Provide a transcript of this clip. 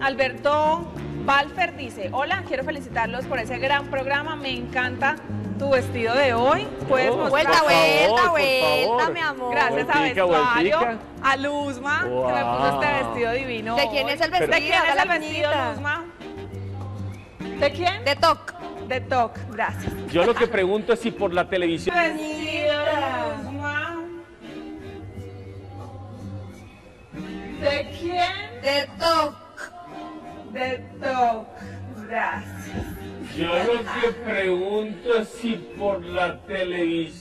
Alberto Balfer dice, hola, quiero felicitarlos por ese gran programa, me encanta tu vestido de hoy. Puedes Oh, mostrar. Vuelta, vuelta, vuelta, mi amor. Gracias a Vestuario, vueltica. a Luzma, que me puso este Wow. vestido divino. ¿De quién hoy. es el vestido? ¿De quién es el la vestido. Luzma? ¿De quién? De TOC. De TOC, gracias. Yo lo que pregunto es si por la televisión. Vestido, Luzma. ¿De quién? De TOC. Gracias. Yo lo que pregunto es si por la televisión.